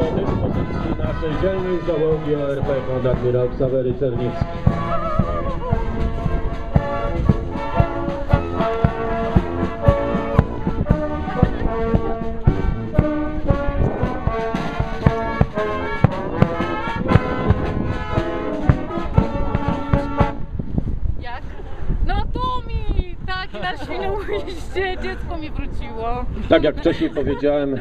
do dyspozycji naszej dzielnej załogi ORP konadmirał Ksawery Czernicki. Jak? No tu mi! Tak, na Świnoujście dziecko mi wróciło. Tak jak wcześniej powiedziałem,